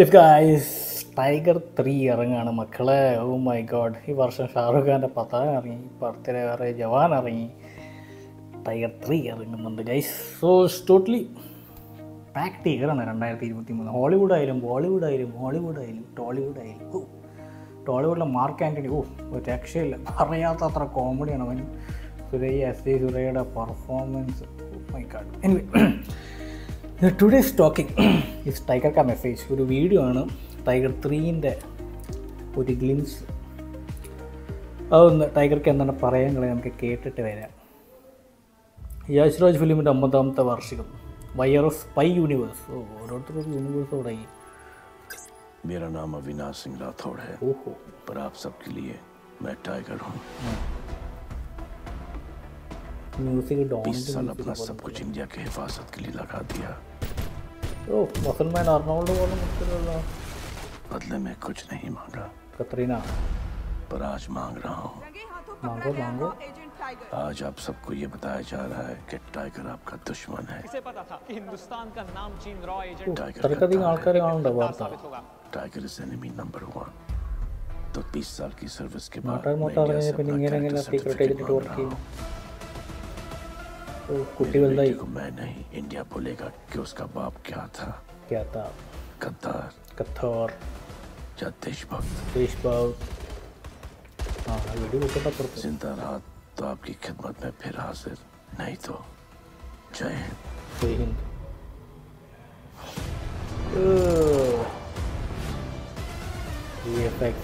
Yes guys tiger three ഇറങ്ങാണ്. മക്കളെ oh my God ഈ വർഷം ഷാറുഖ് ഖാന്റെ പത്താൻ ഇറങ്ങി പത്തിലെ വേറെ ജവാൻ ഇറങ്ങി. ടൈഗർ ത്രീ ഇറങ്ങുന്നുണ്ട്. ഗൈസ് സോ ടോട്ടലി പാക്ട് ഇയറാണ് രണ്ടായിരത്തി ഇരുപത്തി മൂന്ന് ഹോളിവുഡ് ആയാലും ബോളിവുഡ് ആയാലും ഹോളിവുഡ് ആയാലും ടോളിവുഡ് ആയാലും. ഓ ടോളിവുഡിലെ മാർക്ക് ആന്റണി ഓ ഒരു രക്ഷയില്ല. അറിയാത്ത അത്ര കോമഡിയാണ് അവൻ Suraiya S J സുരയ്യയുടെ performance my god anyway today's talking is tiger കാ മെസ്സേജ് ഒരു വീഡിയോ ആണ് ടൈഗർ ത്രീൻ്റെ ഒരു ഗ്ലിംസ് അതൊന്ന് ടൈഗർക്ക് എന്താണ് പറയാനുള്ളത് നമുക്ക് കേട്ടിട്ട് വരാം യാഷ് രാജ് ഫിലിമിൻ്റെ അമ്പതാമത്തെ വാർഷികം വൈറസ് പൈ യൂണിവേഴ്സ് ഓ ഓരോരുത്തരും യൂണിവേഴ്സ് തുടങ്ങി मेरा नाम अविनाश सिंह राठौड़ है ഓഹോ पर आप सबके लिए मैं टाइगर हूँ മ്യൂസിക് बीस साल ഡോൺ अपना सब कुछ इंडिया की हिफाजत के लिए लगा दिया ओ मसलमैन आर्नोल्ड वाला मुश्किल वाला बदले में कुछ नहीं मांगा। कतरीना। पर आज मांग रहा हूँ। मांगो मांगो। आज आप सबको ये बताया जा रहा है कि टाइगर आपका दुश्मन है। इसे पता था कि हिंदुस्तान का नाम चीन रॉ एजेंट टाइगर का दिन आकर राउंड था टाइगर इज़ एनिमी नंबर 1 तो 20 साल की सर्विस के बाद मोटर मोटर ने अपनी इंजीनियरिंग ना सीक्रेट एजेंट और की। मांग വർക്ക് रहा ചെയ്യും हूँ ഓ കുട്ടി मेरी വലുതായി बेटी को मैं नहीं इंडिया बोलेगा कि उसका बाप क्या था ക്യാത്ത गद्दार കത്തോർ या देशभक्त ദേശ് ബാബ് ആ വെടി കൂട്ടപ്പുറത്ത് जिंदा रहा तो आपकी खिदमत में फिर हाजिर नहीं तो जय हिंद ജയ് ഹിന്ദ് VFX.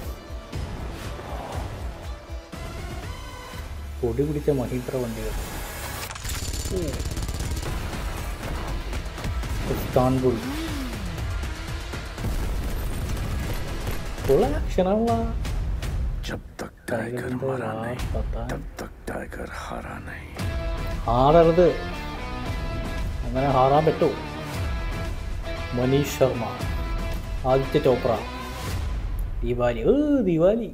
പൊടി പിടിച്ച മഹീന്ദ്ര വണ്ടികൾ ഇസ്താൻബുൾ ഫുൾ ആക്ഷനുള്ള जब तक टाइगर मरा नहीं പത്താ तब तक टाइगर हारा नहीं ഹാറരുത് അങ്ങനെ ഹാറാൻ പറ്റൂ മനീഷ് ശർമ്മ ആദിത്യ ചോപ്ര ദിവാലി ഏ Diwali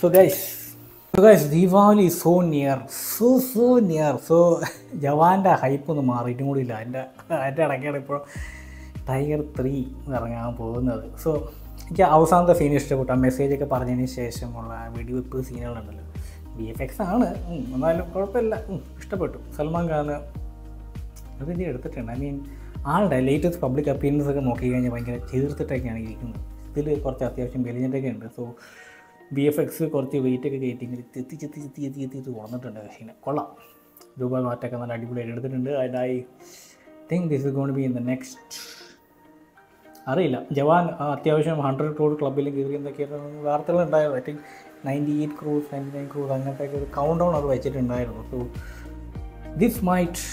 so guys so guys Deepavali so near so so near so ജവാന്റെ hype ഒന്ന് മാറിയിട്ടും കൂടി ഇല്ല. എന്റെ എന്റെ ഇടയ്ക്കാണ് ഇപ്പോൾ ടൈഗർ ത്രീ ഇറങ്ങാൻ പോകുന്നത്. സോ എനിക്ക് അവസാനത്തെ സീൻ ഇഷ്ടപ്പെട്ടു. ആ മെസ്സേജൊക്കെ പറഞ്ഞതിന് ശേഷമുള്ള വെടിവെപ്പ് സീനുകളുണ്ടല്ലോ. ബി എഫ് എക്സ് ആണ്. എന്നാലും കുഴപ്പമില്ല. ഇഷ്ടപ്പെട്ടു. സൽമാൻ ഖാൻ അത് ഇത് എടുത്തിട്ടുണ്ട്. ഐ മീൻ ആളുടെ ലേറ്റസ്റ്റ് പബ്ലിക് അപ്പീറൻസ് ഒക്കെ നോക്കി കഴിഞ്ഞാൽ ഭയങ്കര ചേർത്തിട്ടൊക്കെയാണ് ഇരിക്കുന്നത്. ഇതിൽ കുറച്ച് അത്യാവശ്യം ബെലിജന്റൊക്കെ ഉണ്ട്. സോ ബി എഫ് എക്സ് കുറച്ച് വെയിറ്റ് ഒക്കെ കയറ്റി ഇങ്ങനെ ചെത്തി ചെത്തി ചെത്തി ചെത്തി ചെത്തി ചെത്തി കൊണ്ടിട്ടുണ്ട് മെഷീനെ കൊള്ളാം. രൂപ മാറ്റൊക്കെ നല്ല അടിപൊളിയായിട്ട് എടുത്തിട്ടുണ്ട്. And I think this is gonna be in the next അറിയില്ല. ജവാൻ അത്യാവശ്യം ഹൺഡ്രഡ് ക്രോഡ് ക്ലബിലും കയറി എന്തൊക്കെയാണ് വാർത്തകളുണ്ടായിരുന്നു I think ninety eight crores ninety nine crores അങ്ങനത്തെ ഒരു കൗണ്ട് ഡൗൺ അത് വെച്ചിട്ടുണ്ടായിരുന്നു. So this might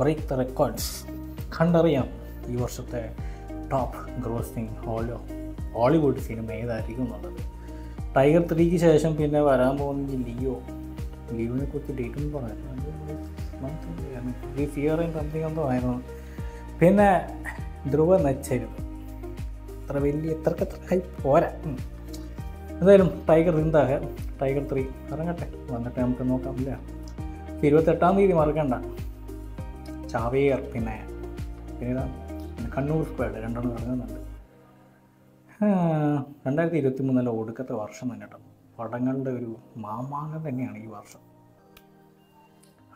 break the records കണ്ടറിയാം ഈ വർഷത്തെ ടോപ്പ് ഗ്രോസിങ് ഹോളോ ഹോളിവുഡ് സിനിമ ഏതായിരിക്കും എന്നുള്ളത്. ടൈഗർ ത്രീക്ക് ശേഷം പിന്നെ വരാൻ പോകുന്നത് ലിയോ ലിയോനെ കുറിച്ച് ഡേറ്റ് പറഞ്ഞു ഫിയർ സംതിങ് എന്തോ ആയിരുന്നു. പിന്നെ ധ്രുവ നച്ചരുത്. അത്ര വലിയ എത്രക്ക് എത്ര ഹൈ പോരാ. എന്തായാലും ടൈഗർ ഇന്താക ടൈഗർ ത്രീ ഇറങ്ങട്ടെ. വന്നിട്ട് നമുക്ക് നോക്കാം ഇല്ല ഇരുപത്തെട്ടാം തീയതി മറക്കണ്ട. ചാവേർ പിന്നെ പിന്നെ കണ്ണൂർ സ്ക്വയർ രണ്ടെണ്ണം ഇറങ്ങുന്നുണ്ട് രണ്ടായിരത്തി ഇരുപത്തി മൂന്നിലെ ഒടുക്കത്തെ വർഷം തന്നെ കേട്ടോ. പടങ്ങളുടെ ഒരു മാമാങ്കം തന്നെയാണ് ഈ വർഷം.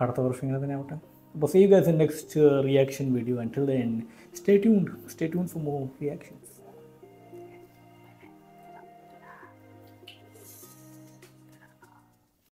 അടുത്ത വർഷം ഇങ്ങനെ തന്നെ ആവട്ടെ. അപ്പോൾ save guys next reaction video until then stay tuned stay tune for more reactions